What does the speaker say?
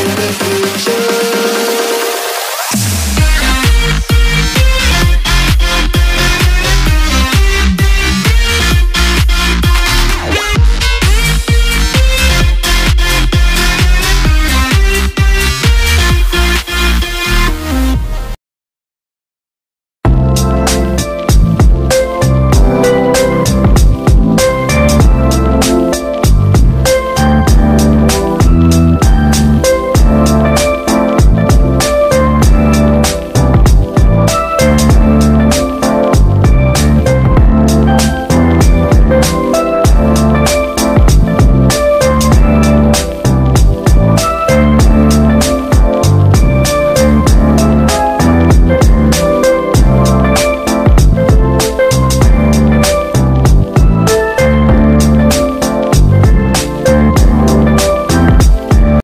in the future.